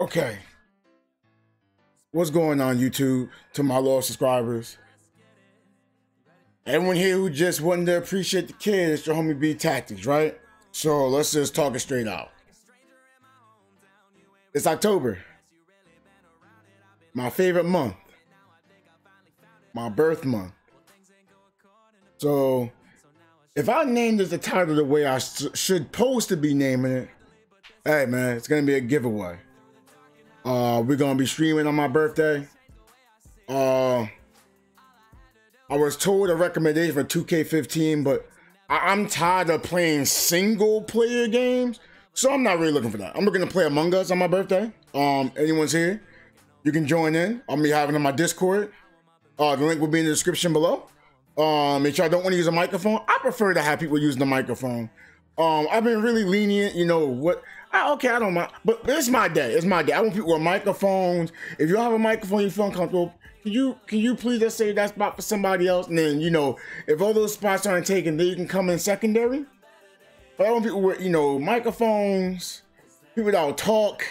Okay. What's going on, YouTube? To my loyal subscribers. Everyone here who just wanted to appreciate the kids, your homie BTactics, right? So let's just talk it straight out. It's October. My favorite month. My birth month. So if I named this the title the way I sh- should supposed to be naming it, hey man, it's gonna be a giveaway. Uh, we're gonna be streaming on my birthday. Uh, I was told a recommendation for 2K15, but I- am tired of playing single player games, so I'm not really looking for that. I'm looking to play Among Us on my birthday. Um, anyone's here, you can join in. I'll be having on my Discord. Uh, the link will be in the description below. Um, if y'all don't want to use a microphone, I prefer to have people using the microphone. Um, I've been really lenient, you know what I, okay, I don't mind, but it's my day. It's my day. I want people with microphones. If you don't have a microphone, you feel uncomfortable. Can you can you please just say that spot for somebody else? And then you know, if all those spots aren't taken, then you can come in secondary. But I want people with you know microphones, people that'll talk.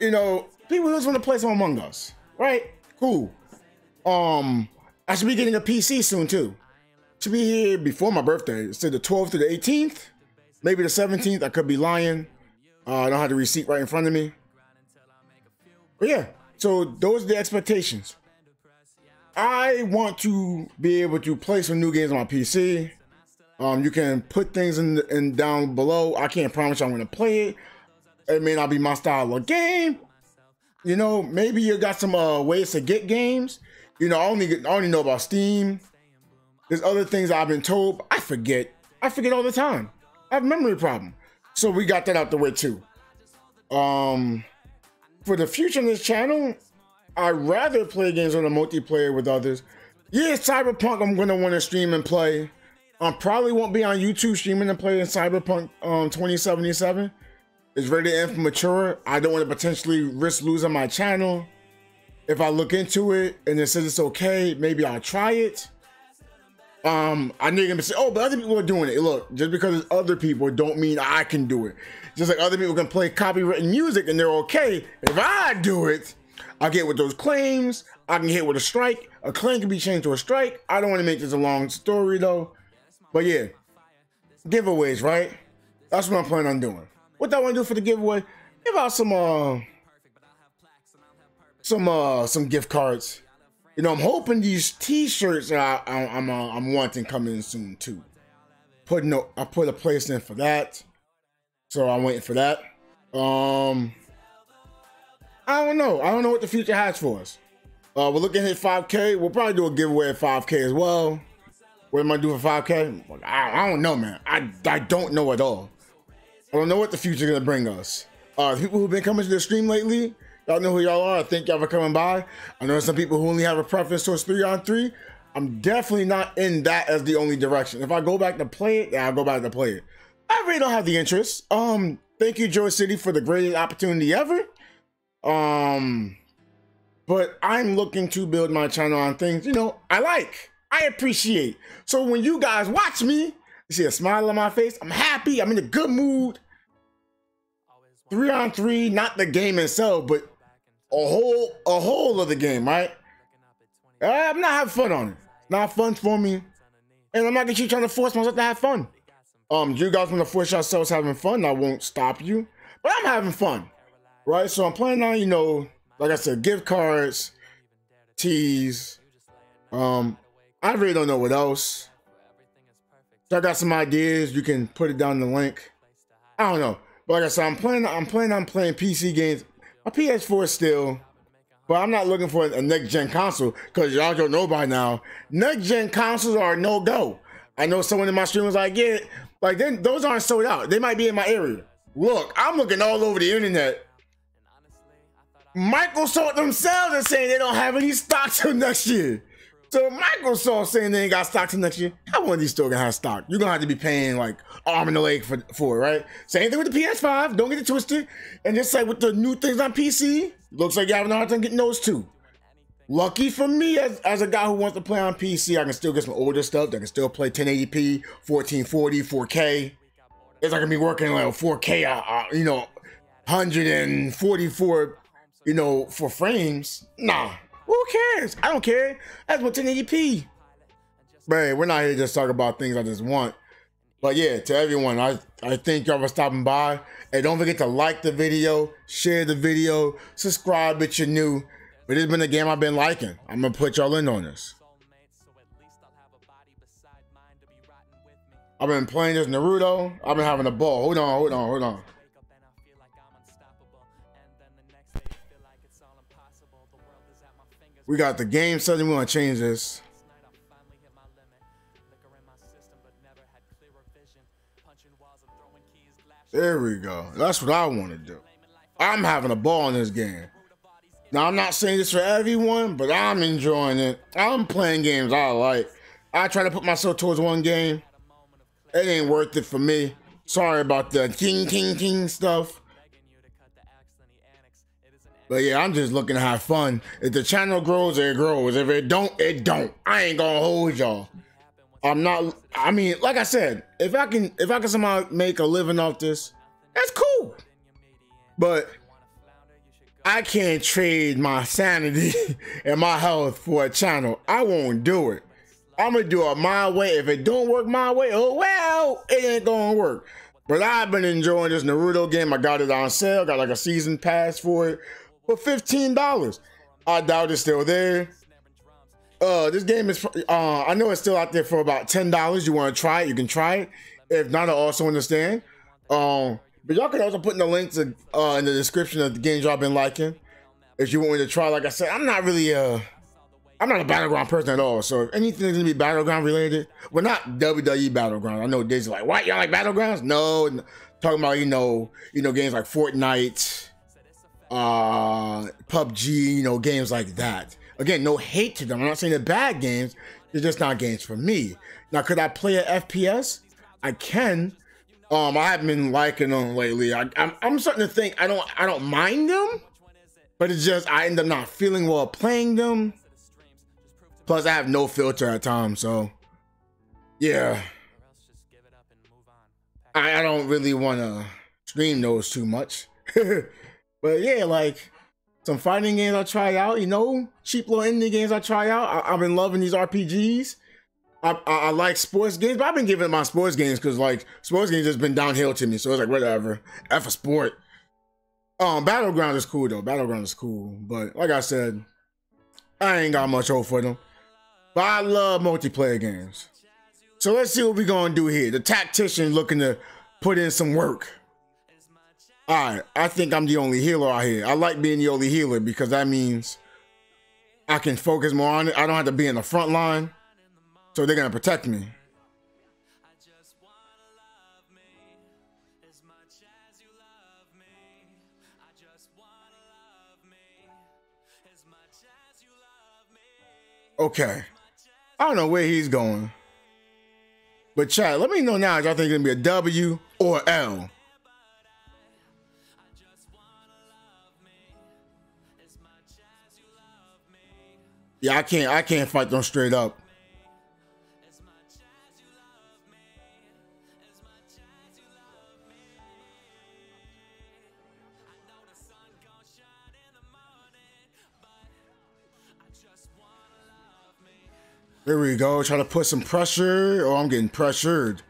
You know, people who just want to play some Among Us, right? Cool. Um, I should be getting a PC soon too. Should be here before my birthday. It's the 12th to the 18th, maybe the 17th. I could be lying. Uh, I don't have the receipt right in front of me. But yeah, so those are the expectations. I want to be able to play some new games on my PC. Um, you can put things in, in down below. I can't promise I'm going to play it. It may not be my style of game. You know, maybe you got some uh, ways to get games. You know, I only I only know about Steam. There's other things I've been told. I forget. I forget all the time. I have memory problem. So we got that out the way too. Um, for the future of this channel, I'd rather play games on a multiplayer with others. Yeah, Cyberpunk, I'm gonna want to stream and play. I probably won't be on YouTube streaming and playing Cyberpunk um, 2077. It's rated M for mature. I don't want to potentially risk losing my channel. If I look into it and it says it's okay, maybe I'll try it. Um, I know you're gonna say, oh, but other people are doing it. Look, just because it's other people don't mean I can do it. Just like other people can play copywritten music and they're okay. If I do it, I get with those claims. I can hit with a strike. A claim can be changed to a strike. I don't want to make this a long story though. But yeah, giveaways, right? That's what I'm planning on doing. What I want to do for the giveaway? Give out some uh some uh some gift cards you know, I'm hoping these T-shirts I, I, I'm uh, I'm wanting coming soon too. Putting a, I put a place in for that, so I'm waiting for that. Um, I don't know. I don't know what the future has for us. Uh, we're looking at 5K. We'll probably do a giveaway at 5K as well. What am I doing for 5K? I, I don't know, man. I, I don't know at all. I don't know what the future is gonna bring us. Uh, people who've been coming to the stream lately, Y'all know who y'all are. I thank y'all for coming by. I know some people who only have a preference towards three on three. I'm definitely not in that as the only direction. If I go back to play it, yeah, I'll go back to play it. I really don't have the interest. Um, thank you, Joycity, for the greatest opportunity ever. Um, but I'm looking to build my channel on things, you know, I like, I appreciate. So when you guys watch me, you see a smile on my face, I'm happy, I'm in a good mood. Three on three, not the game itself, but whole a whole of the game, right? I'm not having fun on it. Not fun for me. And I'm not gonna keep trying to force myself to have fun. Um, you guys want to force yourselves having fun, I won't stop you. But I'm having fun. Right? So I'm planning on, you know, like I said, gift cards, teas. Um, I really don't know what else. So I got some ideas. You can put it down the link. I don't know. But like I said, I'm planning I'm planning on playing PC games a PS4 still, but I'm not looking for a next gen console because y'all don't know by now. Next gen consoles are no go. I know someone in my stream was like, yeah, like then those aren't sold out. They might be in my area. Look, I'm looking all over the internet. Microsoft themselves are saying they don't have any stock till next year. So Microsoft saying they ain't got stock till next year. How one of these still gonna have stock? You're gonna have to be paying like arm and a leg for, for it, right? Same thing with the PS5. Don't get it twisted. And just like with the new things on PC, looks like you're having a hard time getting those too. Lucky for me, as, as a guy who wants to play on PC, I can still get some older stuff that can still play 1080p, 1440, 4K. It's not gonna be working like 4K, uh, uh, you know, 144, you know, for frames. Nah, who cares? I don't care. That's what 1080p. But we're not here to just talk about things I just want. But yeah, to everyone, I, I thank y'all for stopping by. And don't forget to like the video, share the video, subscribe if you're new. But it's been a game I've been liking. I'm gonna put y'all in on this. I've been playing this Naruto. I've been having a ball. Hold on, hold on, hold on. We got the game setting. We want to change this. There we go. That's what I want to do. I'm having a ball in this game. Now, I'm not saying this for everyone, but I'm enjoying it. I'm playing games I like. I try to put myself towards one game. It ain't worth it for me. Sorry about the king, king, king stuff. But yeah, I'm just looking to have fun. If the channel grows, it grows. If it don't, it don't. I ain't gonna hold y'all. I'm not. I mean, like I said, if I can, if I can somehow make a living off this, that's cool. But I can't trade my sanity and my health for a channel. I won't do it. I'm gonna do it my way. If it don't work my way, oh well, it ain't gonna work. But I've been enjoying this Naruto game. I got it on sale. Got like a season pass for it for fifteen dollars. I doubt it's still there. Uh, this game is. Uh, I know it's still out there for about ten dollars. You want to try it? You can try it. If not, I also understand. Um, but y'all can also put in the link to, uh, in the description of the games y'all been liking. If you want me to try, like I said, I'm not really uh, I'm not a battleground person at all. So if anything's gonna be battleground related, well, not WWE battleground. I know Daisy like, what y'all like battlegrounds? No, talking about you know, you know, games like Fortnite, uh, PUBG, you know, games like that. Again, no hate to them. I'm not saying they're bad games. They're just not games for me. Now, could I play a FPS? I can. Um, I haven't been liking them lately. I, I'm, I'm starting to think I don't I don't mind them, but it's just I end up not feeling well playing them. Plus, I have no filter at times, so yeah. I, I don't really want to stream those too much. but yeah, like some fighting games I try out, you know, cheap little indie games I try out. I, have been loving these RPGs. I, I, I, like sports games, but I've been giving my sports games because like sports games has been downhill to me. So it's like whatever. F a sport. Um, Battleground is cool though. Battleground is cool, but like I said, I ain't got much hope for them. But I love multiplayer games. So let's see what we're gonna do here. The tactician looking to put in some work. All right, I think I'm the only healer out here. I like being the only healer because that means I can focus more on it. I don't have to be in the front line, so they're gonna protect me. Okay. I don't know where he's going. But chat, let me know now if y'all think it's gonna be a W or L. Yeah, I can't. I can't fight them straight up. There we go. Try to put some pressure. Oh, I'm getting pressured.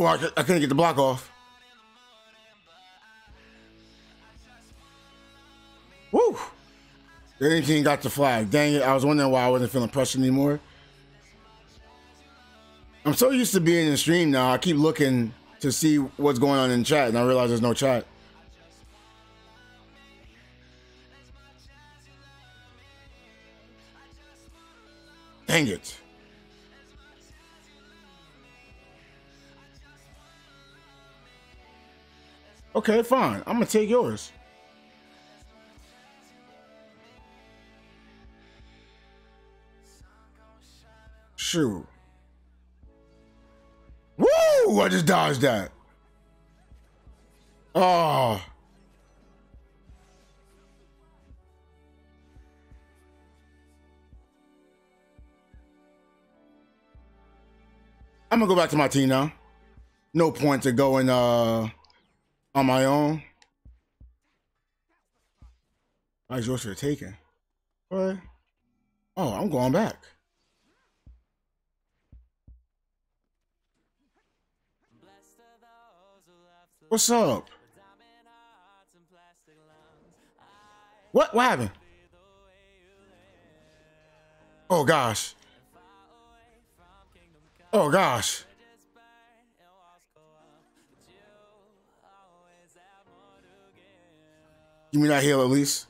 Oh, I, I couldn't get the block off. Woo! The King got the flag. Dang it. I was wondering why I wasn't feeling pressure anymore. I'm so used to being in the stream now. I keep looking to see what's going on in chat, and I realize there's no chat. Dang it. Okay, fine. I'm gonna take yours. Shoot. Woo! I just dodged that. Ah. Oh. I'm gonna go back to my team now. No point to going uh on my own. I yours for taking. What? Oh, I'm going back. What's up? What? What happened? Oh gosh. Oh gosh. Give me that heal at least.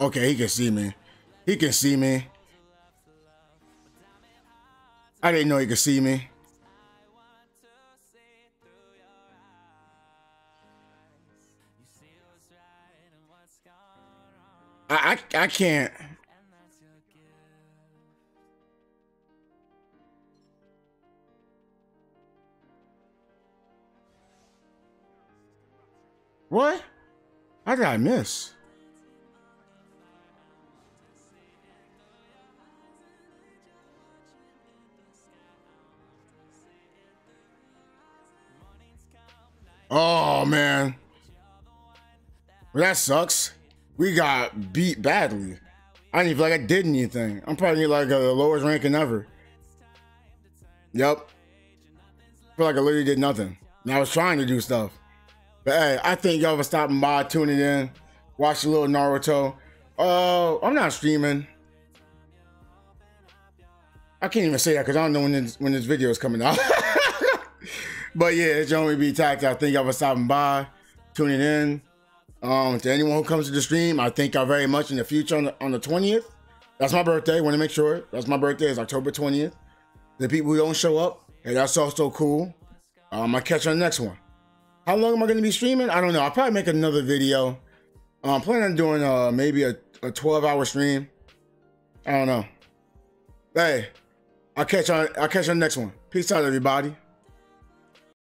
Okay, he can see me. He can see me. I didn't know he could see me. I, I, I can't. What? How did I miss? Oh man. Well, that sucks. We got beat badly. I didn't feel like I did anything. I'm probably like the lowest ranking ever. Yep. I feel like I literally did nothing. And I was trying to do stuff. But hey, I thank y'all for stopping by, tuning in, watch a little Naruto. Uh, I'm not streaming. I can't even say that because I don't know when this, when this video is coming out. but yeah, it's Joey B Tax. I thank y'all for stopping by, tuning in. Um, to anyone who comes to the stream, I thank y'all very much in the future on the, on the 20th. That's my birthday. Want to make sure that's my birthday is October 20th. The people who don't show up, hey, that's also cool. Um, I catch you on the next one. How long am I going to be streaming? I don't know. I'll probably make another video. I'm planning on doing uh, maybe a, a 12 hour stream. I don't know. Hey, I'll catch on, I'll catch you on the next one. Peace out, everybody.